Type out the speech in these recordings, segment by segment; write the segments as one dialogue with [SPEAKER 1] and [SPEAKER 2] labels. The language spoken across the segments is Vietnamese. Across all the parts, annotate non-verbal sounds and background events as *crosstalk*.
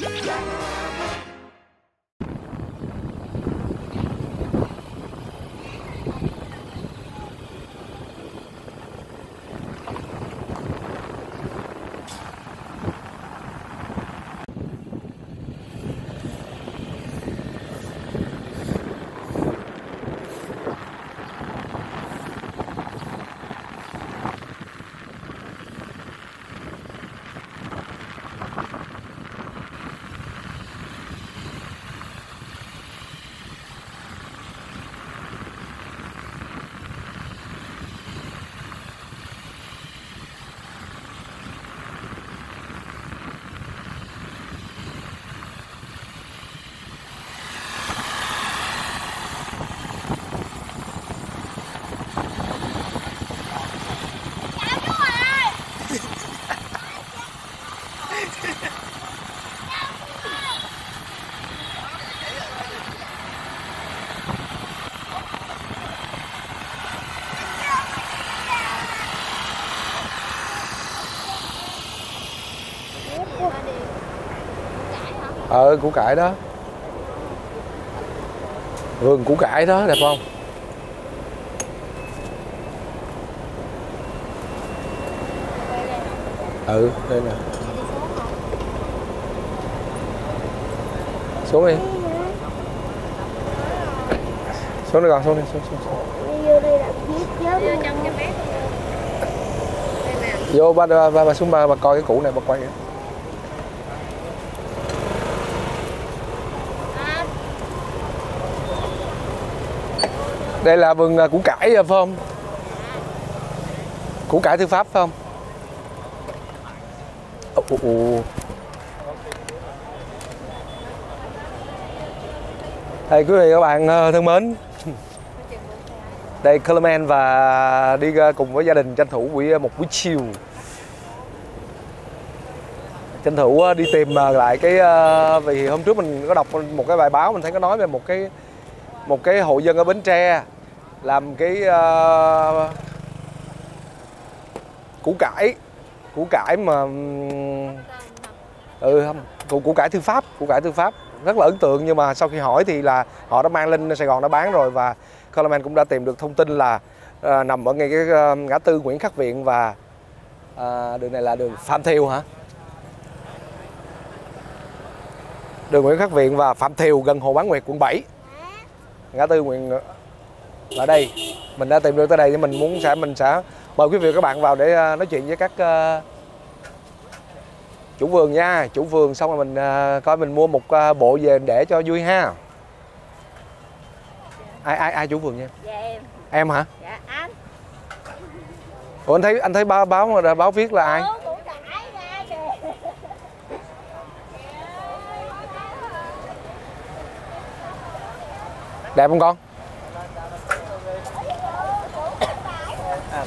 [SPEAKER 1] Yeah! Ờ củ cải đó. Vườn củ cải đó đẹp không? Ừ đây nè. Xuống đi. Xuống đi con xuống đi xuống xuống, xuống.
[SPEAKER 2] Vô
[SPEAKER 1] ba, ba, ba, ba xuống ba, ba coi cái củ này ba quay
[SPEAKER 3] à,
[SPEAKER 1] đây là vườn à, củ cải à, phải không? Củ cải thư pháp phải không? Ồ, ồ, ồ. Đây quý vị các bạn à, thân mến. Đây Clement và đi cùng với gia đình tranh thủ buổi một buổi chiều. Tranh thủ đi tìm lại cái Vì hôm trước mình có đọc một cái bài báo Mình thấy có nói về một cái Một cái hộ dân ở Bến Tre. Làm cái uh, Củ cải Củ cải mà ừ không củ, củ cải thư pháp củ cải thư pháp. Rất là ấn tượng nhưng mà sau khi hỏi thì là họ đã mang lên Sài Gòn đã bán rồi và Coleman cũng đã tìm được thông tin là uh, nằm ở ngay cái uh, ngã tư Nguyễn Khắc Viện và uh, đường này là đường Phạm Thiều hả? Đường Nguyễn Khắc Viện và Phạm Thiều gần Hồ Bán Nguyệt quận 7 ngã tư Nguyễn ở đây mình đã tìm được tới đây thì mình muốn sẽ mình sẽ mời quý vị và các bạn vào để à, nói chuyện với các à, chủ vườn nha. Chủ vườn xong rồi mình à, coi mình mua một bộ về để cho vui ha. Ai ai ai chủ vườn nha?
[SPEAKER 3] Dạ em.
[SPEAKER 1] Em hả?
[SPEAKER 3] Dạ anh.
[SPEAKER 1] Ủa anh thấy anh thấy báo báo báo viết là ai? Đẹp không con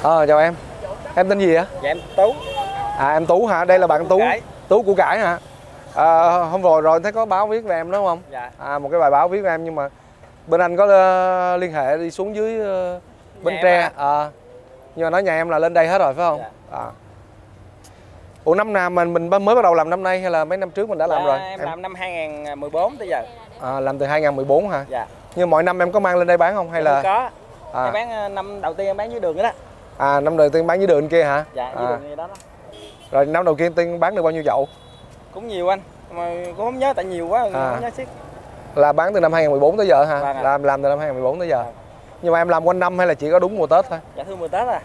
[SPEAKER 1] ờ chào em. Em tên gì á
[SPEAKER 4] Dạ em Tú.
[SPEAKER 1] À em tú hả? Đây là bạn tú
[SPEAKER 4] Cải.
[SPEAKER 1] tú của cải hả? À, hôm rồi rồi thấy có báo viết về em đúng không?
[SPEAKER 4] Dạ.
[SPEAKER 1] À một cái bài báo viết về em nhưng mà bên anh có ờ, liên hệ đi xuống dưới ờ, Bến
[SPEAKER 4] Nhà em
[SPEAKER 1] Tre.
[SPEAKER 4] à?
[SPEAKER 1] Nhưng mà nói nhà em là lên đây hết rồi phải không?
[SPEAKER 4] Dạ.
[SPEAKER 1] à. ủa năm nào mình mình mới bắt đầu làm năm nay hay là mấy năm trước mình đã làm
[SPEAKER 4] Dạ,
[SPEAKER 1] rồi?
[SPEAKER 4] Em làm năm 2014 tới giờ.
[SPEAKER 1] À, làm từ 2014 hả?
[SPEAKER 4] Dạ.
[SPEAKER 1] Nhưng mọi năm em có mang lên đây bán không hay là
[SPEAKER 4] có.
[SPEAKER 1] À,
[SPEAKER 4] Em bán năm đầu tiên em bán dưới đường đó
[SPEAKER 1] à năm đầu tiên bán dưới đường kia hả?
[SPEAKER 4] Dạ dưới
[SPEAKER 1] à.
[SPEAKER 4] đường như đó đó.
[SPEAKER 1] Rồi năm đầu tiên tiên bán được bao nhiêu chậu?
[SPEAKER 4] Cũng nhiều anh Mà cũng không nhớ tại nhiều quá
[SPEAKER 1] À.
[SPEAKER 4] không nhớ xiết
[SPEAKER 1] là bán từ năm 2014 tới giờ hả?
[SPEAKER 4] Vâng ạ.
[SPEAKER 1] làm làm từ năm 2014 tới giờ.
[SPEAKER 4] Vâng.
[SPEAKER 1] nhưng mà em làm quanh năm hay là chỉ có đúng mùa Tết thôi?
[SPEAKER 4] Dạ thưa mùa Tết à.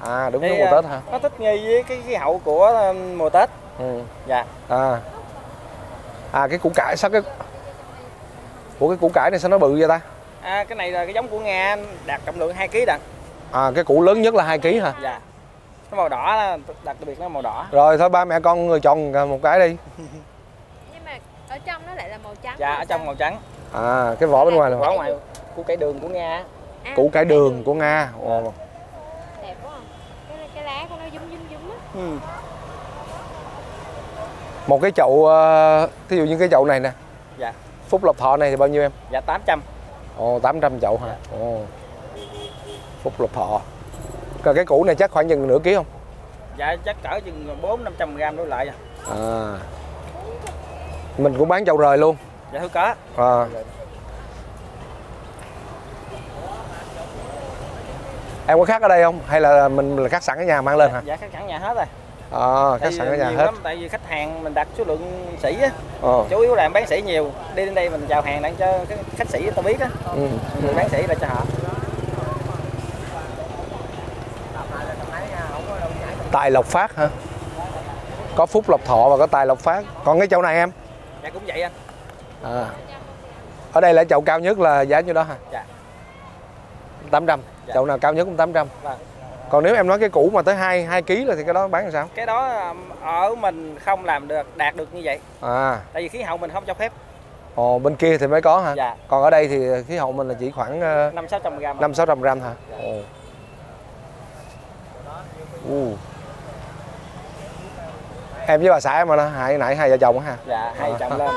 [SPEAKER 1] À đúng
[SPEAKER 4] Thì,
[SPEAKER 1] đúng mùa
[SPEAKER 4] à,
[SPEAKER 1] Tết hả?
[SPEAKER 4] Nó thích nghi với cái khí hậu của ờ, mùa Tết.
[SPEAKER 1] Ừ.
[SPEAKER 4] Dạ.
[SPEAKER 1] À. À cái củ cải sao cái Ủa cái củ cải này sao nó bự vậy ta?
[SPEAKER 4] À, Cái này là cái giống của Nga đạt trọng lượng 2 kg đặng
[SPEAKER 1] à cái củ lớn nhất là 2 kg hả?
[SPEAKER 4] Dạ. Nó màu đỏ là- đặc biệt nó màu đỏ.
[SPEAKER 1] Rồi thôi ba mẹ con người chọn một cái đi. *laughs*
[SPEAKER 3] Nhưng mà ở trong nó lại là màu trắng
[SPEAKER 4] Dạ ở trong
[SPEAKER 3] sao?
[SPEAKER 4] màu trắng.
[SPEAKER 1] À cái vỏ bên ngoài là
[SPEAKER 4] Vỏ ngoài. Của cây đường của Nga á.
[SPEAKER 3] À,
[SPEAKER 1] củ cải đường của nga. Ồ.
[SPEAKER 3] Đẹp quá. Không? Cái, cái lá của nó giống giống giống á.
[SPEAKER 4] Ừ.
[SPEAKER 1] một cái chậu ờ, thí dụ như cái chậu này nè.
[SPEAKER 4] Dạ.
[SPEAKER 1] Phúc lộc thọ này thì bao nhiêu em?
[SPEAKER 4] Dạ 800
[SPEAKER 1] ồ 800 chậu hả? Ồ phúc lộc thọ. Còn cái củ này chắc khoảng chừng nửa ký không?
[SPEAKER 4] Dạ chắc cỡ chừng 4 500 gram đổ lại à.
[SPEAKER 1] à. Mình cũng bán chậu rời luôn.
[SPEAKER 4] Dạ thưa có.
[SPEAKER 1] À. em có khắc ở đây không? Hay là mình là khắc sẵn ở nhà mang lên hả?
[SPEAKER 4] Dạ khách sẵn nhà hết rồi.
[SPEAKER 1] À,
[SPEAKER 4] vì
[SPEAKER 1] sẵn ở nhà hết.
[SPEAKER 4] lắm, tại vì khách hàng mình đặt số lượng sĩ á.
[SPEAKER 1] Ờ.
[SPEAKER 4] chủ yếu là em bán sĩ nhiều. Đi đến đây mình chào hàng đặng cho khách sĩ người ta biết á.
[SPEAKER 1] Ừ.
[SPEAKER 4] mình bán sĩ là cho họ
[SPEAKER 1] tài lộc phát. Hả? Có phúc lộc thọ và có tài lộc phát. Còn cái chậu này em?
[SPEAKER 4] Dạ cũng vậy anh.
[SPEAKER 1] À. ở đây là chậu cao nhất là giá nhiêu đó hả?
[SPEAKER 4] Dạ.
[SPEAKER 1] 800
[SPEAKER 4] Dạ.
[SPEAKER 1] chậu nào cao nhất cũng 800
[SPEAKER 4] vâng.
[SPEAKER 1] Còn nếu em nói cái cũ mà tới 2 2 kg là thì cái đó bán làm sao?
[SPEAKER 4] Cái đó um, ở mình không làm được đạt được như vậy.
[SPEAKER 1] À.
[SPEAKER 4] Tại vì khí hậu mình không cho phép.
[SPEAKER 1] Ồ bên kia thì mới có hả?
[SPEAKER 4] Dạ.
[SPEAKER 1] Còn ở đây thì khí hậu mình là chỉ khoảng ờ,
[SPEAKER 4] năm sáu trăm gram.
[SPEAKER 1] năm sáu trăm gram hả? Ồ. U. em với bà xã em mà nó hai nãy hai vợ chồng ha.
[SPEAKER 4] Dạ hai
[SPEAKER 1] Ờ.
[SPEAKER 4] chồng lên.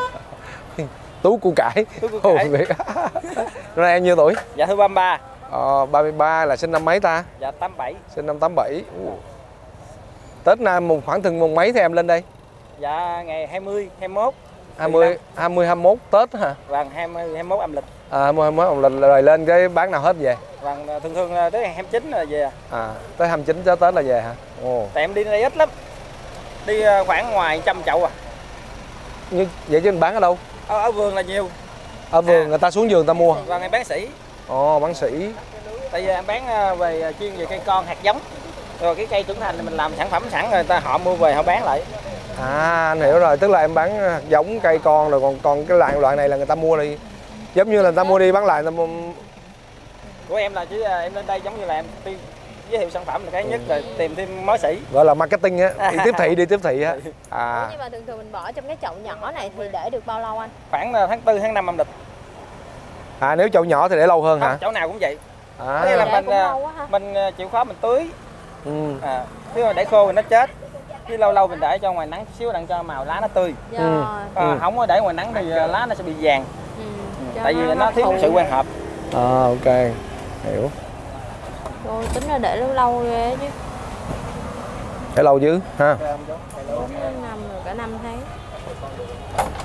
[SPEAKER 4] *laughs*
[SPEAKER 1] Tú củ cải.
[SPEAKER 4] Tú
[SPEAKER 1] Ồ,
[SPEAKER 4] cải.
[SPEAKER 1] Năm nay em nhiêu tuổi?
[SPEAKER 4] Dạ thưa 33
[SPEAKER 1] ờ, 33 là sinh năm mấy ta?
[SPEAKER 4] Dạ 87
[SPEAKER 1] sinh năm 87 U. Tết nay một khoảng từng mùng mấy thì em lên đây?
[SPEAKER 4] Dạ ngày 20 21
[SPEAKER 1] 20 20 21 Tết hả?
[SPEAKER 4] Vâng 20 21 âm lịch.
[SPEAKER 1] À 20 21 một lần rồi lên cái bán nào hết về?
[SPEAKER 4] Vâng thường thường là tới ngày 29 là về
[SPEAKER 1] à. Tới 29 cho Tết là về hả? Ồ.
[SPEAKER 4] Tại em đi đây ít lắm đi ờ, khoảng ngoài trăm chậu à.
[SPEAKER 1] Như vậy chứ mình bán ở đâu?
[SPEAKER 4] Ở, ở vườn là nhiều.
[SPEAKER 1] Ở vườn
[SPEAKER 4] À.
[SPEAKER 1] người ta xuống vườn người ta mua.
[SPEAKER 4] Vâng em bán sĩ
[SPEAKER 1] ồ bán sĩ
[SPEAKER 4] tại vì em bán ờ, về ờ, chuyên về cây con hạt giống. Rồi cái cây trưởng thành thì mình làm sản phẩm sẵn rồi ta họ mua về họ bán lại.
[SPEAKER 1] À anh hiểu rồi tức là em bán hạt giống cây con rồi còn còn cái loại loại này là người ta mua đi. Giống như là người ta mua đi bán lại người ta mua...
[SPEAKER 4] của em là chứ em lên đây giống như là em giới thiệu sản phẩm là cái nhất là tìm thêm mối sĩ
[SPEAKER 1] gọi là marketing á. Đi tiếp thị đi tiếp thị á. *laughs* À.
[SPEAKER 3] Nhưng mà thường thường mình bỏ trong cái chậu nhỏ này thì để được bao lâu anh?
[SPEAKER 4] Khoảng ờ, tháng 4 tháng 5 âm lịch.
[SPEAKER 1] À nếu chậu nhỏ thì để lâu hơn
[SPEAKER 4] không,
[SPEAKER 1] hả?
[SPEAKER 4] chỗ nào cũng vậy.
[SPEAKER 1] À.
[SPEAKER 4] Thế là
[SPEAKER 3] để
[SPEAKER 4] mình,
[SPEAKER 3] ha.
[SPEAKER 4] mình ờ, chịu khó mình tưới.
[SPEAKER 1] Ừ.
[SPEAKER 4] à, nếu mà để khô thì nó chết. Chứ lâu lâu mình để cho ngoài nắng xíu đặng cho màu lá nó tươi.
[SPEAKER 3] Dạ.
[SPEAKER 1] Ừ.
[SPEAKER 4] à,
[SPEAKER 1] Ừ.
[SPEAKER 4] không có để ngoài nắng thì ờ, lá nó sẽ bị vàng.
[SPEAKER 3] Ừ. Cho
[SPEAKER 4] tại vì nó thiếu sự quan hợp.
[SPEAKER 1] À ok. Hiểu
[SPEAKER 3] Rồi, tính ra để lâu lâu ghê chứ.
[SPEAKER 1] Để lâu chứ ha?
[SPEAKER 3] Năm rồi cả năm tháng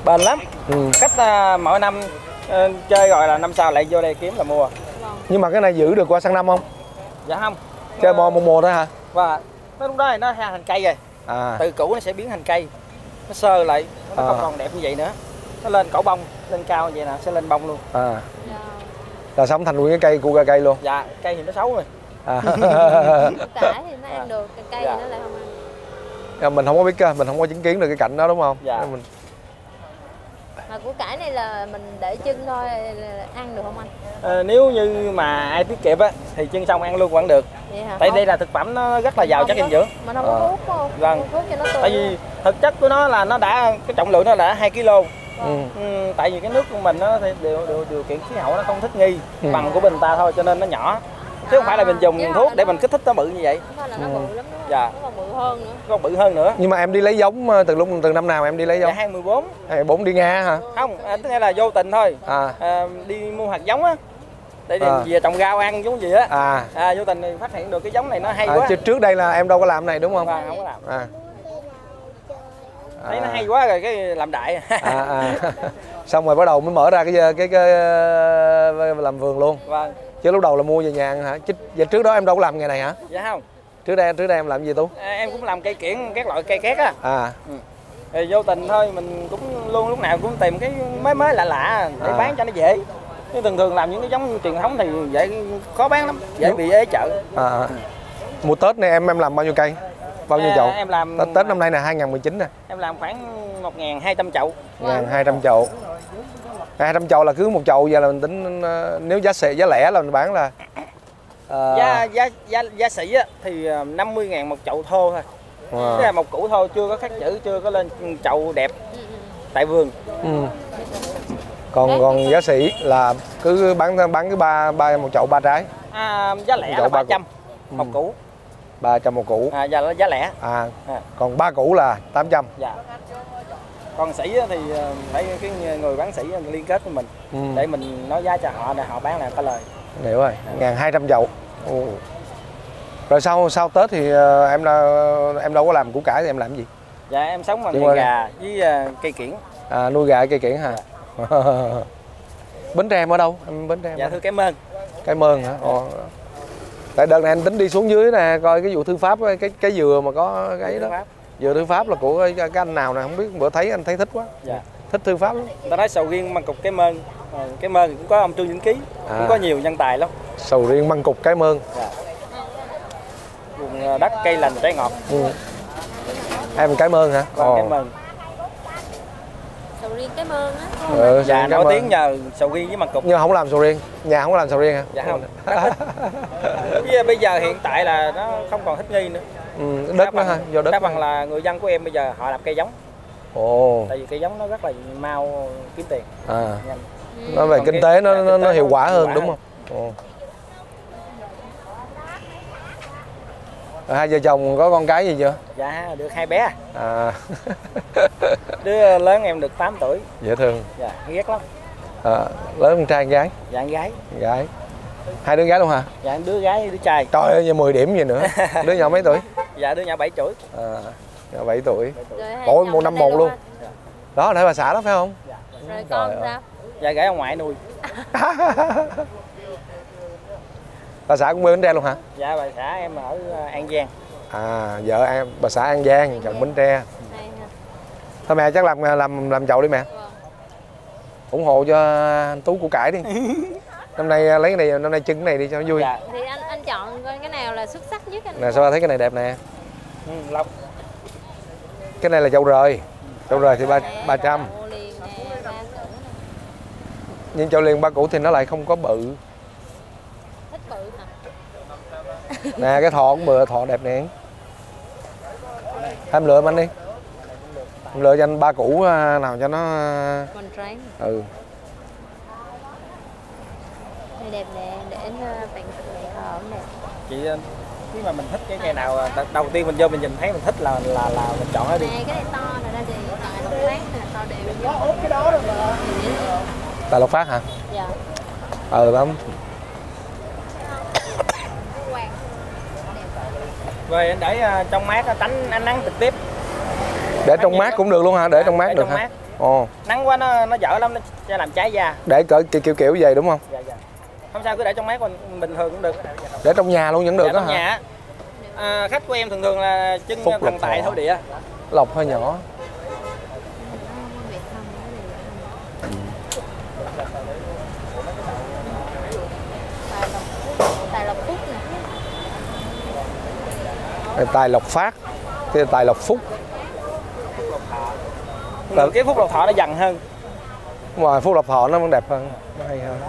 [SPEAKER 4] bền lắm.
[SPEAKER 1] Ừ.
[SPEAKER 4] cách ờ, mỗi năm ờ, chơi rồi là năm sau lại vô đây kiếm là mua.
[SPEAKER 3] Vâng.
[SPEAKER 1] Nhưng mà cái này giữ được qua sang năm không?
[SPEAKER 4] Dạ không.
[SPEAKER 1] Chơi
[SPEAKER 4] Ờ,
[SPEAKER 1] mò một mùa thôi hả?
[SPEAKER 4] Và nó lúc đó nó thành cây rồi.
[SPEAKER 1] À.
[SPEAKER 4] Từ cũ nó sẽ biến thành cây. Nó sơ lại nó
[SPEAKER 1] À.
[SPEAKER 4] không còn đẹp như vậy nữa. Nó lên cổ bông lên cao như vậy nè sẽ lên bông luôn.
[SPEAKER 1] À.
[SPEAKER 3] Dạ.
[SPEAKER 1] là sống thành nguyên cái cây cu ca cây luôn.
[SPEAKER 4] Dạ cây thì nó xấu rồi
[SPEAKER 1] à. *laughs*
[SPEAKER 3] thì nó ăn được cây
[SPEAKER 4] Dạ.
[SPEAKER 3] thì nó lại không ăn
[SPEAKER 1] Dạ, mình không có biết cơ, mình không có chứng kiến được cái cảnh đó đúng không
[SPEAKER 4] Dạ.
[SPEAKER 1] Nên mình
[SPEAKER 3] mà củ cải này là mình để chân thôi ăn được không anh
[SPEAKER 4] Ờ, nếu như mà ai tiết kiệm á thì chân xong ăn luôn vẫn được
[SPEAKER 3] vậy hả
[SPEAKER 4] tại
[SPEAKER 3] Không-
[SPEAKER 4] đây là thực phẩm nó rất là giàu chất dinh dưỡng
[SPEAKER 3] mình không có
[SPEAKER 1] Ờ.
[SPEAKER 3] thuốc không
[SPEAKER 4] Vâng.
[SPEAKER 3] Không có thuốc cho nó tươi
[SPEAKER 4] tại vì thực chất của nó là nó đã cái trọng lượng nó đã 2 kg
[SPEAKER 1] ừ.
[SPEAKER 4] ừ, tại vì cái nước của mình nó thì điều, điều, điều kiện khí hậu nó không thích nghi
[SPEAKER 1] Ừ.
[SPEAKER 4] bằng của bình ta thôi cho nên nó nhỏ chứ không phải là mình dùng
[SPEAKER 3] Chứ
[SPEAKER 4] thuốc để mình kích thích nó bự như vậy.
[SPEAKER 3] Không phải là nó
[SPEAKER 1] Ừ.
[SPEAKER 3] bự lắm đúng không
[SPEAKER 4] Dạ.
[SPEAKER 3] nó còn bự hơn nữa.
[SPEAKER 4] Còn bự hơn nữa.
[SPEAKER 1] Nhưng mà em đi lấy giống ờ, từ lúc từ năm nào em đi lấy
[SPEAKER 4] dạ
[SPEAKER 1] giống
[SPEAKER 4] 24
[SPEAKER 1] hay bốn đi nga hả?
[SPEAKER 4] Không à, tức nghĩa là vô tình thôi.
[SPEAKER 1] À.
[SPEAKER 4] À, đi mua hạt giống á. Để
[SPEAKER 1] À.
[SPEAKER 4] về trồng rau ăn giống gì á.
[SPEAKER 1] À,
[SPEAKER 4] à, vô tình thì phát hiện được cái giống này nó hay
[SPEAKER 1] à
[SPEAKER 4] quá.
[SPEAKER 1] chứ trước đây là em đâu có làm này đúng không?
[SPEAKER 4] Vâng, không có làm.
[SPEAKER 1] À.
[SPEAKER 4] Thấy nó
[SPEAKER 1] À.
[SPEAKER 4] hay quá rồi cái làm đại.
[SPEAKER 1] À, à. *laughs* xong rồi bắt đầu mới mở ra cái cái, cái, cái làm vườn luôn.
[SPEAKER 4] Vâng
[SPEAKER 1] chứ lúc đầu là mua về nhà hả? Chứ vậy trước đó em đâu có làm nghề này hả?
[SPEAKER 4] Dạ không.
[SPEAKER 1] Trước đây trước đây em làm gì tú?
[SPEAKER 4] À, em cũng làm cây kiển các loại cây két á.
[SPEAKER 1] À.
[SPEAKER 4] Thì vô tình thôi mình cũng luôn lúc nào cũng tìm cái mới mới lạ lạ để
[SPEAKER 1] À.
[SPEAKER 4] bán cho nó dễ. Chứ thường thường làm những cái giống truyền thống thì dễ khó bán lắm dễ bị ế chợ.
[SPEAKER 1] À mùa tết này em em làm bao nhiêu cây? Bao nhiêu
[SPEAKER 4] À,
[SPEAKER 1] chậu?
[SPEAKER 4] em làm
[SPEAKER 1] tết, tết năm nay là 2019 nè.
[SPEAKER 4] Em làm khoảng 1.200 chậu.
[SPEAKER 1] Ngàn hai trăm chậu hai trăm chậu là cứ một chậu giờ là mình tính ờ, nếu giá xệ giá lẻ là mình bán là ờ,
[SPEAKER 4] giá giá giá giá sĩ á, thì 50 ngàn một chậu thô thôi
[SPEAKER 1] wow.
[SPEAKER 4] Tức là một củ thô chưa có khắc chữ chưa có lên chậu đẹp
[SPEAKER 3] ừ, ừ.
[SPEAKER 4] tại vườn
[SPEAKER 1] ừ. còn còn giá sĩ là cứ bán bán cái ba ba một chậu ba trái
[SPEAKER 4] à, giá lẻ là
[SPEAKER 1] ba
[SPEAKER 4] 300
[SPEAKER 1] Ừ.
[SPEAKER 4] một củ
[SPEAKER 1] ba trăm một củ
[SPEAKER 4] à, là giá lẻ
[SPEAKER 1] à
[SPEAKER 4] À.
[SPEAKER 1] còn ba củ là 800
[SPEAKER 4] dạ còn sĩ thì ờ, phải cái người bán sĩ liên kết với mình.
[SPEAKER 1] Ừ.
[SPEAKER 4] để mình nói giá cho họ để họ bán lại có lời.
[SPEAKER 1] Hiểu rồi. Ngàn hai trăm chậu Ồ. rồi sau sau tết thì ờ, em em đâu có làm củ cải thì em làm gì?
[SPEAKER 4] Dạ em sống bằng nghề
[SPEAKER 1] qua đây.
[SPEAKER 4] gà với ờ, cây kiển.
[SPEAKER 1] À, nuôi gà cây kiển hả? *laughs* Bến tre em ở đâu? Em bến tre em
[SPEAKER 4] dạ thưa cảm ơn
[SPEAKER 1] cái mơn hả? Ồ. tại đợt này anh tính đi xuống dưới nè coi cái vụ thư pháp cái, cái dừa mà có cái đó Dừa thư pháp là của cái, anh nào nè không biết bữa thấy anh thấy thích quá.
[SPEAKER 4] Dạ.
[SPEAKER 1] Thích thư pháp lắm.
[SPEAKER 4] Người ta nói sầu riêng măng cục cái mơn. Ờ, cái mơn cũng có ông trương vĩnh ký
[SPEAKER 1] À.
[SPEAKER 4] cũng có nhiều nhân tài lắm.
[SPEAKER 1] Sầu riêng măng cục cái mơn.
[SPEAKER 4] Dạ. vùng ờ, đất cây lành trái ngọt.
[SPEAKER 1] Ừ. em cái mơn hả?
[SPEAKER 4] Và
[SPEAKER 1] Ồ.
[SPEAKER 4] cái mơn.
[SPEAKER 3] Sầu riêng cái mơn á.
[SPEAKER 1] Ừ,
[SPEAKER 4] dạ nổi tiếng nhờ sầu riêng với măng cục.
[SPEAKER 1] Nhưng không làm sầu riêng. Nhà không có làm sầu riêng hả?
[SPEAKER 4] Dạ không. *laughs* Bây giờ hiện tại là nó không còn thích nghi nữa
[SPEAKER 1] ừ, đất nó
[SPEAKER 4] phần-
[SPEAKER 1] hả? Do đất nó
[SPEAKER 4] phần là người dân của em bây giờ họ làm cây giống.
[SPEAKER 1] Ồ.
[SPEAKER 4] Tại vì cây giống nó rất là mau kiếm tiền.
[SPEAKER 1] À.
[SPEAKER 4] Nhanh.
[SPEAKER 1] Nó về
[SPEAKER 4] Còn
[SPEAKER 1] kinh tế nó nó, nó hiệu
[SPEAKER 4] nó
[SPEAKER 1] quả hơn
[SPEAKER 4] quả
[SPEAKER 1] đúng
[SPEAKER 4] hơn.
[SPEAKER 1] không? Ồ. Rồi hai vợ chồng có con cái gì chưa?
[SPEAKER 4] Dạ được hai bé
[SPEAKER 1] à. *laughs*
[SPEAKER 4] Đứa lớn em được 8 tuổi.
[SPEAKER 1] Dễ thương.
[SPEAKER 4] Dạ ghét lắm.
[SPEAKER 1] À, lớn con trai con gái?
[SPEAKER 4] Dạ con gái.
[SPEAKER 1] Con gái. Hai đứa gái luôn hả?
[SPEAKER 4] Dạ đứa gái đứa trai.
[SPEAKER 1] Trời ơi như 10 điểm gì nữa. *laughs* Đứa nhỏ mấy tuổi
[SPEAKER 4] dạ đứa nhỏ 7 tuổi.
[SPEAKER 1] À, nhỏ 7 tuổi.
[SPEAKER 3] Chồng
[SPEAKER 1] một năm một luôn.
[SPEAKER 3] hả?
[SPEAKER 1] đó nãy bà xã đó phải không?
[SPEAKER 3] Rồi con
[SPEAKER 1] Trời ơi.
[SPEAKER 3] sao
[SPEAKER 4] dạ gửi ông ngoại nuôi. *laughs*
[SPEAKER 1] Bà xã cũng quê bến tre luôn hả?
[SPEAKER 4] Dạ bà xã em ở ờ, an giang.
[SPEAKER 1] À vợ em bà xã an giang chồng bến tre. Thôi mẹ chắc làm làm làm chậu đi mẹ.
[SPEAKER 3] Vâng.
[SPEAKER 1] Ủng hộ cho anh tú củ cải đi *laughs* năm nay lấy cái này năm nay trưng cái này đi cho nó vui.
[SPEAKER 4] Dạ.
[SPEAKER 3] Thì anh anh chọn cái nào là xuất sắc nhất anh.
[SPEAKER 1] Nè sao ba thấy cái này đẹp nè?
[SPEAKER 4] Ừ, lộc
[SPEAKER 1] cái này là chậu rời. Chậu rời thì ba
[SPEAKER 3] Nè,
[SPEAKER 1] ba trăm nhưng chậu liền ba củ thì nó lại không có bự.
[SPEAKER 3] Thích bự hả?
[SPEAKER 1] Nè cái thọ cũng bự thọ đẹp nè. Em lựa em anh đi. Em lựa cho anh ba củ à, nào cho nó à, ừ
[SPEAKER 3] đẹp nè để anh bạn thợ nè.
[SPEAKER 4] Chị ờ, khi mà mình thích cái cây nào ờ, đầu tiên mình vô mình nhìn thấy mình thích là là là mình chọn nó đi
[SPEAKER 3] nè cái này to nè ra thì tại một lát nè to đều vô cái đó rồi
[SPEAKER 1] tài lộc phát hả?
[SPEAKER 3] Dạ.
[SPEAKER 1] Ừ lắm
[SPEAKER 3] quang
[SPEAKER 4] rồi anh để ờ, trong mát nó tránh ánh nắng trực tiếp.
[SPEAKER 1] Để trong mát cũng được luôn hả? Để trong mát
[SPEAKER 4] để
[SPEAKER 1] được
[SPEAKER 4] trong
[SPEAKER 1] hả?
[SPEAKER 4] mát.
[SPEAKER 1] ồ.
[SPEAKER 4] Nắng quá nó nó dở lắm nó sẽ làm cháy da.
[SPEAKER 1] Để cỡ kiểu kiểu kiểu vậy đúng không?
[SPEAKER 4] Dạ dạ không sao cứ để trong mát còn bình thường cũng được.
[SPEAKER 1] Để trong nhà luôn vẫn được đó
[SPEAKER 4] trong
[SPEAKER 1] hả?
[SPEAKER 4] nhà à, khách của em thường thường là chân
[SPEAKER 1] Phúc
[SPEAKER 4] thần tài thổ địa.
[SPEAKER 1] Lọc hơi nhỏ.
[SPEAKER 3] Tài lộc phúc tài lộc phúc nè.
[SPEAKER 1] Đây, tài lộc phát cái tài lộc phúc.
[SPEAKER 4] Nhưng mà cái phúc lộc thọ nó dần hơn.
[SPEAKER 1] Ngoài phúc lộc thọ nó vẫn đẹp hơn. Nó hay hơn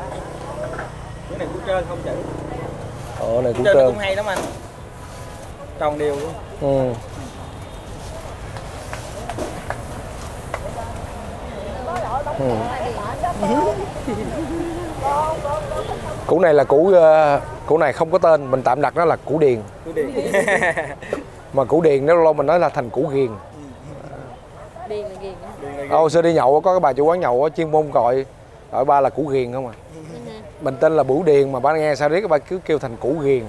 [SPEAKER 4] cái này cũng trơn không chữ.
[SPEAKER 1] Ồ này cũng
[SPEAKER 4] trơn cũng hay lắm anh. Tròn đều luôn.
[SPEAKER 1] Ừ. Ừ. củ này là củ ờ, củ này không có tên mình tạm đặt nó là củ điền. *laughs* Mà củ điền nếu lâu mình nói là thành củ ghiền.
[SPEAKER 3] Điền là ghiền
[SPEAKER 1] Ồ, xưa đi nhậu có cái bà chủ quán nhậu á, chuyên môn gọi. Gọi ba là củ ghiền không à mình tên là bửu điền mà ba nghe sao riết ba cứ kêu thành củ ghiền.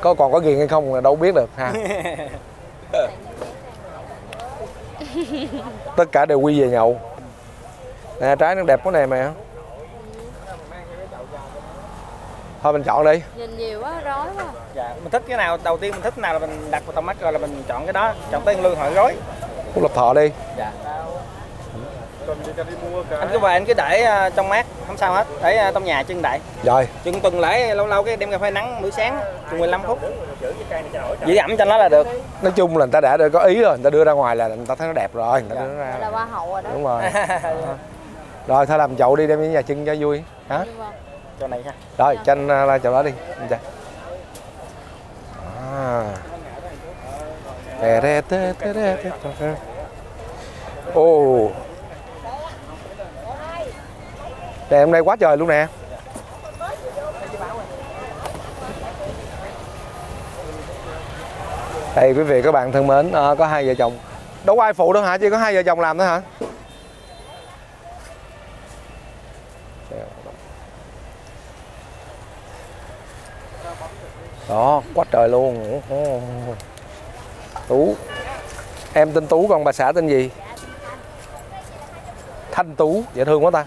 [SPEAKER 1] Có còn có ghiền hay không là đâu biết được ha. *laughs* Tất cả đều quy về nhậu. Nè trái nó đẹp quá nè mẹ thôi mình chọn đi.
[SPEAKER 3] Nhìn nhiều quá rối quá.
[SPEAKER 4] Dạ mình thích cái nào đầu tiên mình thích nào là mình đặt vào tầm mắt rồi là mình chọn cái đó. Chọn tên lương hỏi rối.
[SPEAKER 1] Phúc lập thọ đi.
[SPEAKER 4] Dạ anh cứ về anh cứ để ờ, trong mát không sao hết. Để ờ, trong nhà trưng đại
[SPEAKER 1] rồi.
[SPEAKER 4] Chừng tuần lễ lâu lâu cái đem cà phê nắng buổi sáng chừng 15 phút. giữ ẩm cho nó là được.
[SPEAKER 1] Nói chung là người ta đã có ý rồi người ta đưa ra ngoài là người ta thấy nó đẹp rồi người ta
[SPEAKER 4] Dạ.
[SPEAKER 1] đưa nó
[SPEAKER 3] là
[SPEAKER 1] ra
[SPEAKER 3] hoa hậu rồi đó.
[SPEAKER 1] Đúng rồi. *laughs* Rồi thôi làm chậu đi đem đến nhà trưng cho vui. Hả?
[SPEAKER 3] Đúng không?
[SPEAKER 4] cho này ha.
[SPEAKER 1] Rồi cho anh uh, la chậu đó đi. Chạy. à. Tè re tê tê re tê tê tê. ồ Nè hôm nay quá trời luôn nè. Đây quý vị các bạn thân mến à, Có hai vợ chồng. Đâu có ai phụ đâu hả? Chỉ có hai vợ chồng làm thôi hả? Đó quá trời luôn. Tú em tên tú còn bà xã tên gì? Thanh tú. Dễ thương quá ta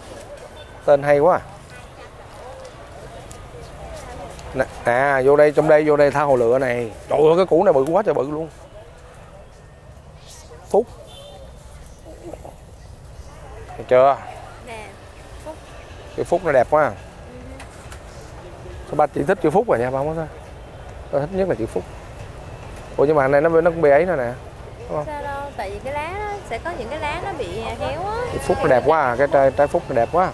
[SPEAKER 1] tên hay quá. À. Nè, à vô đây trong đây vô đây tha hồ lựa này. Trời ơi cái củ này bự quá trời bự luôn. Phúc. Thấy chưa?
[SPEAKER 3] Nè
[SPEAKER 1] chữ phúc này đẹp quá à. Sao ba chỉ thích chữ phúc rồi nha ba không có tôi thích nhất là chữ phúc. Ủa nhưng mà này nó nó cũng bị ấy nữa nè
[SPEAKER 3] sao đâu? Tại vì cái lá nó sẽ có những cái lá nó bị héo á.
[SPEAKER 1] Phúc này đẹp quá à. cái trái, trái phúc này đẹp quá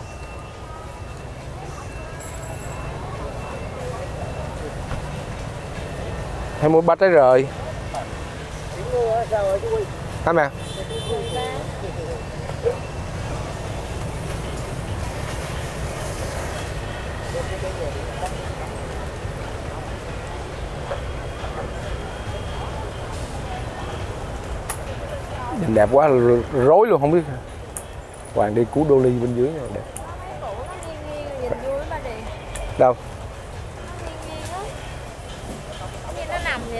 [SPEAKER 1] hay mua ba trái rời. Anh nè. Nhìn đẹp quá rối luôn không biết. Hoàng đi cú đô ly bên dưới này đẹp.
[SPEAKER 3] Cái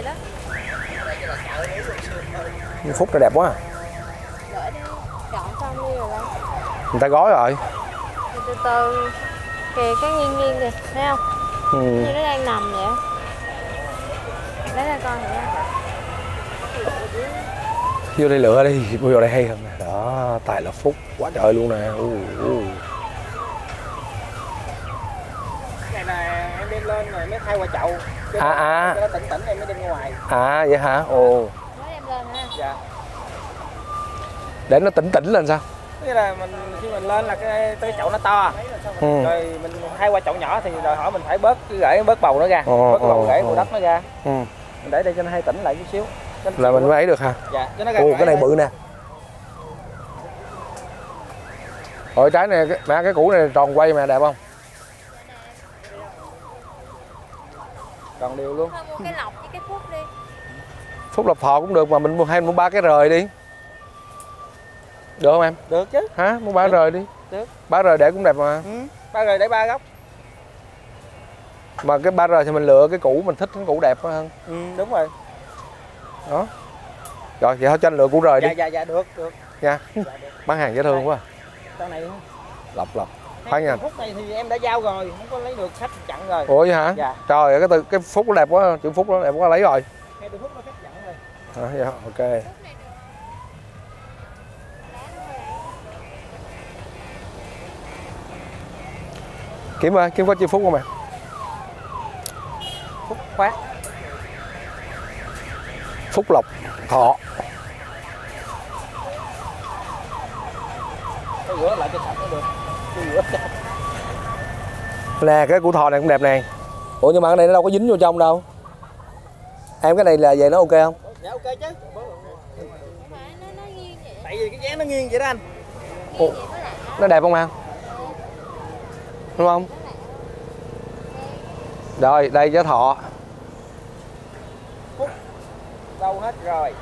[SPEAKER 3] vậy đó.
[SPEAKER 1] Phúc này đẹp quá à.
[SPEAKER 3] đợi đi chọn xong đi rồi lấy
[SPEAKER 1] người ta gói rồi.
[SPEAKER 3] Từ từ kìa cái nghiêng nghiêng kìa thấy không?
[SPEAKER 1] Ừ.
[SPEAKER 3] như nó đang nằm vậy lấy ra coi thử.
[SPEAKER 1] Vô đây lựa đi vô đây hay hơn nè. Đó tài là phúc quá trời luôn nè. U, u.
[SPEAKER 4] cái này là em đem lên rồi mới thay qua chậu Cho
[SPEAKER 1] À,
[SPEAKER 4] nó-
[SPEAKER 1] à.
[SPEAKER 4] cho nó tỉnh tỉnh em mới đem ra ngoài.
[SPEAKER 1] À vậy hả? Ồ.
[SPEAKER 3] Mới đem lên ha
[SPEAKER 4] dạ.
[SPEAKER 1] Để nó tỉnh tỉnh lên sao?
[SPEAKER 4] Tức là mình khi mình lên là cái cái chậu nó to.
[SPEAKER 1] Ừ.
[SPEAKER 4] rồi mình thay qua chậu nhỏ thì đòi hỏi mình phải bớt rễ bớt bầu nó ra
[SPEAKER 1] Ồ,
[SPEAKER 4] bớt bầu rễ
[SPEAKER 1] ồ.
[SPEAKER 4] của đất nó ra.
[SPEAKER 1] Ừ.
[SPEAKER 4] mình để đây cho nó hay tỉnh lại chút xíu.
[SPEAKER 1] Là mình mới ấy được hả?
[SPEAKER 4] Dạ cho nó ra
[SPEAKER 1] ồ cái này bự nè. Ôi trái này cái- mẹ cái củ này tròn quay mẹ đẹp không
[SPEAKER 4] còn đều luôn.
[SPEAKER 3] Thôi mua cái lọc với cái phúc đi.
[SPEAKER 1] Phúc lộc thọ cũng được mà mình mua hay mua ba cái rời đi. Được không em?
[SPEAKER 4] Được chứ.
[SPEAKER 1] Hả? Mua ba rời đi.
[SPEAKER 4] Được.
[SPEAKER 1] ba rời để cũng đẹp mà.
[SPEAKER 4] Ừ. ba rồi để ba góc.
[SPEAKER 1] Mà cái ba rời thì mình lựa cái củ mình thích cái củ đẹp hơn.
[SPEAKER 4] Ừ, đúng rồi.
[SPEAKER 1] Đó. Rồi vậy thôi cho anh lựa củ rời đi.
[SPEAKER 4] Dạ dạ dạ được được.
[SPEAKER 1] Nha.
[SPEAKER 4] Dạ, được.
[SPEAKER 1] bán hàng dễ thương quá.
[SPEAKER 4] Con này.
[SPEAKER 1] Lọc lọc Khoan nha.
[SPEAKER 4] phút này thì em đã giao rồi không có lấy được khách chặn rồi.
[SPEAKER 1] Ủa vậy hả?
[SPEAKER 4] Dạ.
[SPEAKER 1] Trời ơi, cái từ cái phúc nó đẹp quá chữ phúc nó đẹp quá lấy rồi.
[SPEAKER 4] Ngay từ phút nó khách chặn rồi.
[SPEAKER 1] À, dạ, ok. Kiếm ơi kiếm có chữ phúc không ạ
[SPEAKER 4] phút khoát
[SPEAKER 1] phúc lộc thọ.
[SPEAKER 4] Rửa lại cho sạch mới được
[SPEAKER 1] nè cái củ thọ này cũng đẹp nè ủa nhưng mà cái này nó đâu có dính vô trong đâu. Em cái này là về nó ok không?
[SPEAKER 4] Dạ ok chứ.
[SPEAKER 3] Phải nó nó nghiêng vậy
[SPEAKER 4] tại vì cái dáng nó nghiêng vậy đó anh.
[SPEAKER 1] Ủa,
[SPEAKER 3] vậy nó lạ
[SPEAKER 1] nó đẹp không em? Đúng không? Rồi đây trái thọ.
[SPEAKER 4] Đâu hết rồi.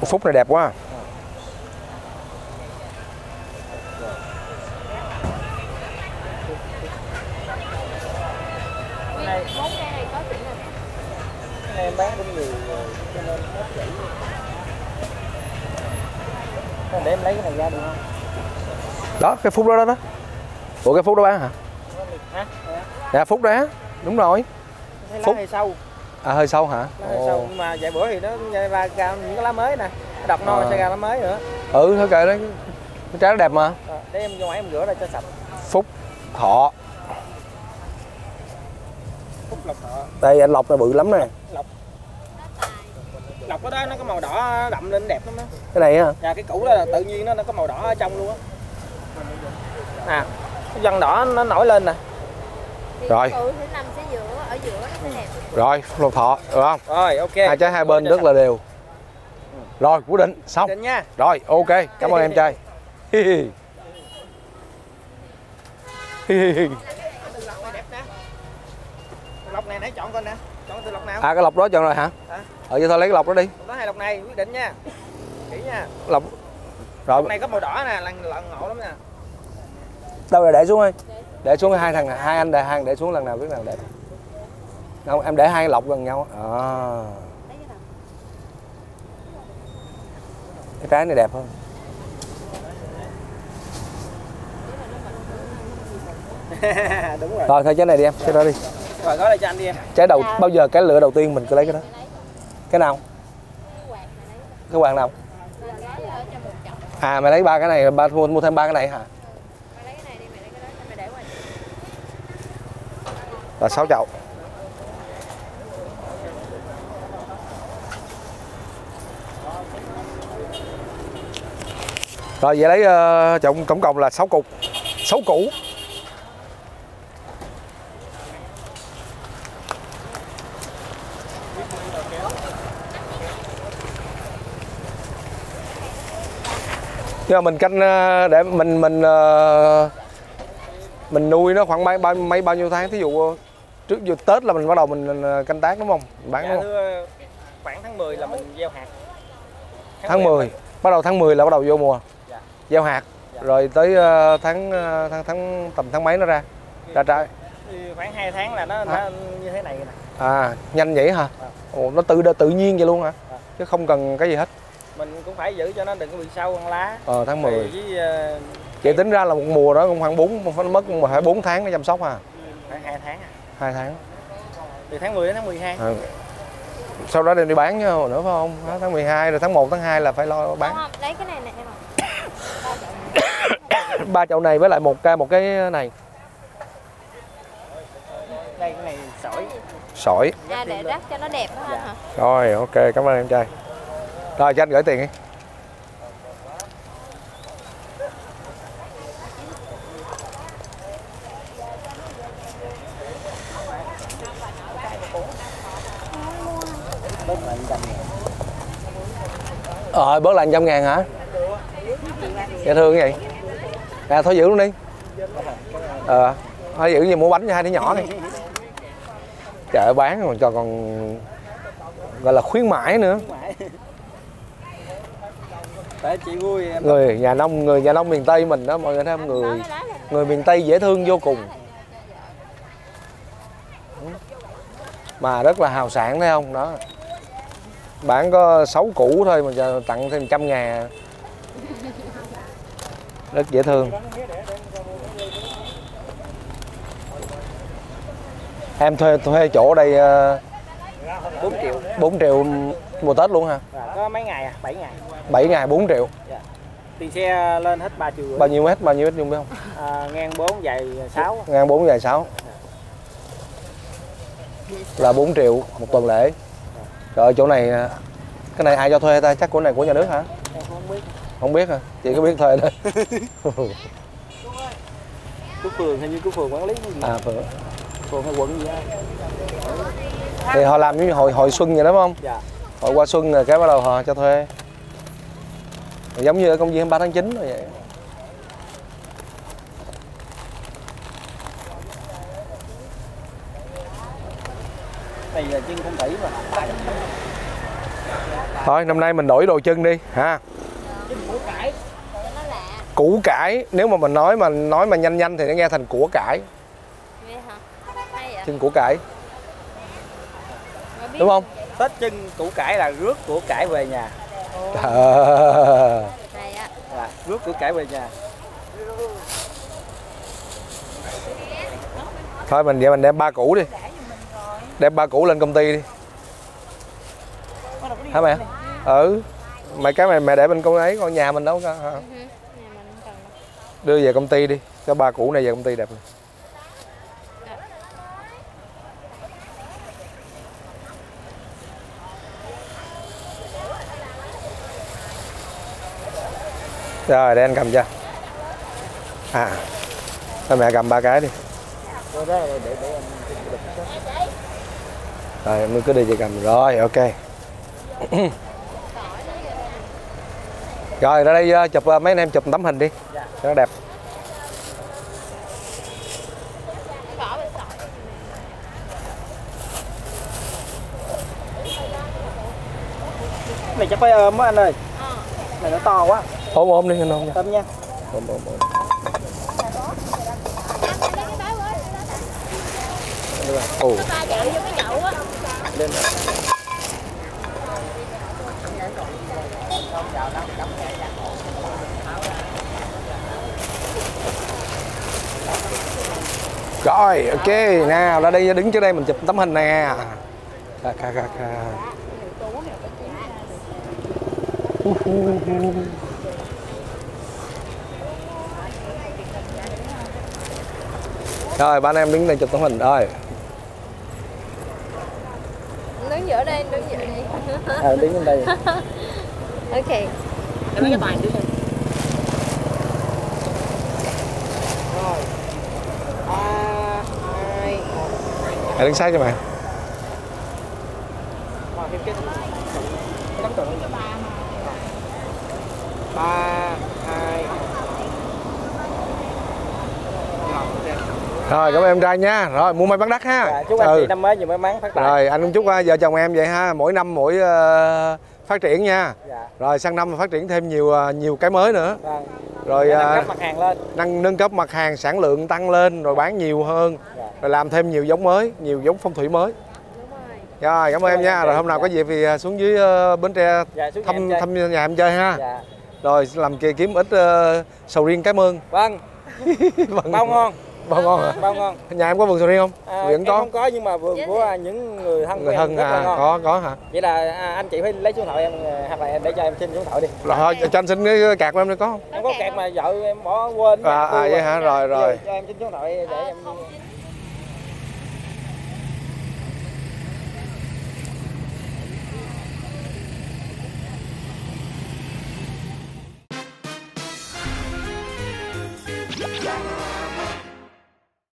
[SPEAKER 3] Phúc
[SPEAKER 1] này đẹp quá
[SPEAKER 4] cái này
[SPEAKER 3] bốn cây này có chuyện là
[SPEAKER 4] cái này em bán cũng nhiều rồi cho nên hết chỉ Thôi để em lấy cái này ra được không?
[SPEAKER 1] Đó cái phúc đó đó đó. Ủa cái phúc đó bán hả?
[SPEAKER 4] Hả? Dạ.
[SPEAKER 1] phúc đó. Đúng rồi.
[SPEAKER 4] Lá
[SPEAKER 1] Phúc.
[SPEAKER 4] hơi sâu.
[SPEAKER 1] À hơi sâu hả?
[SPEAKER 4] Lá hơi sâu. Nhưng mà vài bữa thì nó ra ra những cái lá mới nè. Đọc no
[SPEAKER 1] À.
[SPEAKER 4] sẽ ra lá mới nữa.
[SPEAKER 1] Ừ thôi kệ đấy cái trái nó đẹp mà.
[SPEAKER 4] Rồi, để em vô ngoài em rửa ra cho sạch.
[SPEAKER 1] Phúc thọ.
[SPEAKER 4] Phúc lộc thọ.
[SPEAKER 1] Đây anh lộc này bự lắm nè
[SPEAKER 4] lộc ở đó nó có màu đỏ đậm lên đẹp lắm đó.
[SPEAKER 1] Cái này á
[SPEAKER 4] và cái củ đó là tự nhiên nó nó có màu đỏ ở trong luôn á. Nè cái vân đỏ nó nổi lên nè.
[SPEAKER 1] Rồi.
[SPEAKER 3] thì nằm sẽ giữa ở giữa nó sẽ đẹp.
[SPEAKER 1] Rồi lộc thọ được không?
[SPEAKER 4] Rồi ok.
[SPEAKER 1] Hai trái hai bên rất là đều. Rồi quyết định xong.
[SPEAKER 4] Định nha.
[SPEAKER 1] Rồi ok cảm ơn em trai.
[SPEAKER 4] Lộc này nãy chọn coi nè chọn từ lộc nào?
[SPEAKER 1] À cái lọc đó chọn rồi hả?
[SPEAKER 4] Hả?
[SPEAKER 1] Ờ vậy thôi lấy cái lọc đó đi.
[SPEAKER 4] Lộc đó hay lộc này quyết định nha. Kỹ nha.
[SPEAKER 1] Lọc. Rồi.
[SPEAKER 4] Lộc này có màu đỏ nè lần lận ngộ lắm nè
[SPEAKER 1] đâu rồi để xuống ơi để xuống hai thằng này hai anh để hàng để xuống lần nào biết lần đẹp Đâu, em để hai lọc gần nhau. À. cái trái này đẹp hơn. *laughs*
[SPEAKER 4] Đúng rồi.
[SPEAKER 1] Rồi thôi trái này đi em cái đó đi.
[SPEAKER 4] Rồi gói lại cho anh đi em.
[SPEAKER 1] Trái đầu bao giờ cái lựa đầu tiên mình cứ lấy cái đó cái nào? Cái quạt nào? À mày lấy ba cái này ba mua, mua thêm ba cái này hả? Là sáu chậu. Rồi vậy lấy ờ, uh, tổng tổng cộng là 6 cục. 6 củ. Nhưng mà mình canh ờ, để mình mình ờ, mình nuôi nó khoảng mấy bao mấy bao nhiêu tháng. Thí dụ ờ, trước vô tết là mình bắt đầu mình canh tác đúng không? Bán
[SPEAKER 4] dạ
[SPEAKER 1] đúng không?
[SPEAKER 4] thưa khoảng tháng 10 là mình gieo hạt.
[SPEAKER 1] Tháng 10 bắt đầu tháng 10 là bắt đầu vô mùa.
[SPEAKER 4] Dạ.
[SPEAKER 1] gieo hạt.
[SPEAKER 4] Dạ.
[SPEAKER 1] rồi tới tháng tháng tháng tầm tháng mấy nó ra? Ra trái.
[SPEAKER 4] khoảng 2 tháng là nó, nó như thế này nè.
[SPEAKER 1] À nhanh vậy hả?
[SPEAKER 4] Dạ.
[SPEAKER 1] Ồ, nó tự tự nhiên vậy luôn hả?
[SPEAKER 4] Dạ.
[SPEAKER 1] chứ không cần cái gì hết
[SPEAKER 4] mình cũng phải giữ cho nó đừng có bị sâu ăn lá.
[SPEAKER 1] Ờ tháng 10
[SPEAKER 4] Rồi với ờ,
[SPEAKER 1] vậy tính ra là một mùa đó cũng khoảng 4 nó mất phải 4 tháng để chăm sóc à?
[SPEAKER 4] Khoảng 2 tháng à.
[SPEAKER 1] hai tháng.
[SPEAKER 4] Từ tháng 10 đến tháng 12
[SPEAKER 1] Ừ. sau đó đem đi bán nữa nữa phải không? Đó, tháng 12 rồi tháng 1 tháng 2 là phải lo
[SPEAKER 3] Không,
[SPEAKER 1] bán.
[SPEAKER 3] Không, lấy cái này nè em ạ. *coughs*
[SPEAKER 1] Ba chậu này với lại một ca một cái này.
[SPEAKER 4] Đây cái này sỏi.
[SPEAKER 1] Sỏi.
[SPEAKER 3] À để rắc cho nó đẹp đó anh hả
[SPEAKER 1] rồi ok cảm ơn em trai rồi, cho anh gửi tiền đi. Ờ bớt lại trăm ngàn hả? Dạ thương vậy à thôi giữ luôn đi. Ờ thôi giữ gì mua bánh cho hai đứa nhỏ đi chợ bán còn cho còn gọi là khuyến mãi nữa
[SPEAKER 4] chị vui em
[SPEAKER 1] người nhà nông người nhà nông miền tây mình đó mọi người thấy không? Người người miền tây dễ thương vô cùng. Mà rất là hào sản thấy không? Đó. Bán có 6 củ thôi mà giờ tặng thêm trăm ngàn. Rất dễ thương. Em thuê thuê chỗ đây ờ,
[SPEAKER 4] 4 triệu.
[SPEAKER 1] 4 triệu mùa Tết luôn hả?
[SPEAKER 4] Và có mấy ngày à? 7 ngày.
[SPEAKER 1] 7 ngày 4 triệu.
[SPEAKER 4] Tiền xe lên hết 3 triệu rưỡi
[SPEAKER 1] bao nhiêu mét? Bao nhiêu mét dung biết không?
[SPEAKER 4] À, ngang 4 dài 6
[SPEAKER 1] ngang 4 dài 6 là 4 triệu một tuần lễ. Trời ơi, chỗ này à, cái này ai cho thuê ta? Chắc của này của nhà nước hả?
[SPEAKER 4] Em không biết.
[SPEAKER 1] Không biết hả? Chị có biết thuê thôi
[SPEAKER 4] của phường hình như của phường quản lý cái gì?
[SPEAKER 1] À phượng
[SPEAKER 4] phường hay quận gì á
[SPEAKER 1] thì họ làm như hồi hồi xuân vậy đó phải không?
[SPEAKER 4] Dạ.
[SPEAKER 1] Hồi qua xuân rồi cái bắt đầu họ cho thuê. Giống như ở công viên 3 tháng 9 rồi vậy.
[SPEAKER 4] Này là chân không thủy mà.
[SPEAKER 1] Thôi năm nay mình đổi đồ chân đi ha.
[SPEAKER 3] Cho nó lạ
[SPEAKER 1] củ cải nếu mà mình nói mà nói mà nhanh nhanh thì nó nghe thành của cải.
[SPEAKER 3] Vậy hả? Hay vậy?
[SPEAKER 1] Chân của cải đúng không?
[SPEAKER 4] Tết chân củ cải là rước của cải về nhà.
[SPEAKER 1] À.
[SPEAKER 4] rước của cải về nhà.
[SPEAKER 1] Thôi mình vậy mình đem ba củ đi. Đem ba củ lên công ty đi. Hả mẹ? Ừ. Mấy cái mày mẹ để bên công ấy còn nhà mình đâu hả?
[SPEAKER 3] Ừ,
[SPEAKER 1] đưa về công ty đi. Cho ba củ này về công ty đẹp. rồi. Rồi để anh cầm cho. À cho mẹ cầm ba cái đi.
[SPEAKER 4] Rồi em
[SPEAKER 1] cứ đi chị cầm. Rồi ok. *clears throat* Rồi ra đây ờ, chụp ờ, mấy anh em chụp tấm hình đi. Cho nó đẹp.
[SPEAKER 3] Bỏ bên sỏi.
[SPEAKER 4] này chắc phải ôm á anh ơi.
[SPEAKER 3] Ờ.
[SPEAKER 4] này nó to quá
[SPEAKER 1] ôm ôm đi anh ôm nha
[SPEAKER 4] tâm nha
[SPEAKER 1] ôm ôm ôm ồ
[SPEAKER 4] lên
[SPEAKER 1] Rồi, ok, nào ra đây đứng trước đây mình chụp tấm hình nè. Kha. Hu, hu, hu. Rồi, ba anh em đứng đây chụp tấm hình rồi.
[SPEAKER 3] đứng giữa đây đứng giữa đây.
[SPEAKER 4] À, *laughs* đứng lên đây. *laughs*
[SPEAKER 3] Ok.
[SPEAKER 4] Em lấy cái bàn đứng lên rồi. Ba hai một.
[SPEAKER 1] Hãy đứng sát cho mày.
[SPEAKER 4] Rồi, thêm cái cái tấm tượng ba hai
[SPEAKER 1] Rồi, cảm ơn em trai nha. Rồi, mua may bán đắt ha.
[SPEAKER 4] Dạ, chúc anh chị năm mới nhiều may mắn phát tài.
[SPEAKER 1] Rồi, anh cũng chúc uh, vợ chồng em vậy ha. Mỗi năm mỗi ờ, phát triển nha.
[SPEAKER 4] dạ.
[SPEAKER 1] Rồi sang năm phát triển thêm nhiều ờ, nhiều cái mới nữa.
[SPEAKER 4] vâng.
[SPEAKER 1] Rồi
[SPEAKER 4] nâng
[SPEAKER 1] ờ,
[SPEAKER 4] cấp mặt hàng lên.
[SPEAKER 1] nâng nâng cấp mặt hàng sản lượng tăng lên rồi bán nhiều hơn.
[SPEAKER 4] Dạ.
[SPEAKER 1] Rồi làm thêm nhiều giống mới nhiều giống phong thủy mới.
[SPEAKER 3] Đúng rồi.
[SPEAKER 1] Rồi cảm ơn em nha. Rồi hôm nào có dịp thì à, xuống dưới ờ, bến tre
[SPEAKER 4] dạ xuống nhà
[SPEAKER 1] thăm thăm nhà em chơi ha.
[SPEAKER 4] Dạ.
[SPEAKER 1] Rồi làm kia kiếm ít ờ, sầu riêng cái mương
[SPEAKER 4] vâng.
[SPEAKER 1] Vâng.
[SPEAKER 4] bao ngon
[SPEAKER 1] bao ngon hả?
[SPEAKER 4] Bao ngon.
[SPEAKER 1] Nhà em có vườn sầu riêng không?
[SPEAKER 4] À,
[SPEAKER 1] vẫn
[SPEAKER 4] em
[SPEAKER 1] có.
[SPEAKER 4] không có nhưng mà vườn của à, những người thân
[SPEAKER 1] người thân
[SPEAKER 4] rất là
[SPEAKER 1] à,
[SPEAKER 4] ngon.
[SPEAKER 1] có có hả?
[SPEAKER 4] Vậy là à, anh chị phải lấy số điện thoại em à, hoặc là em để cho em xin số điện thoại đi.
[SPEAKER 1] Rồi thôi cho anh xin cái cạc của em đi có không?
[SPEAKER 4] Em có kẹt mà vợ em bỏ quên
[SPEAKER 1] à, à vậy hả? Rồi rồi.
[SPEAKER 4] cho em xin số điện thoại để em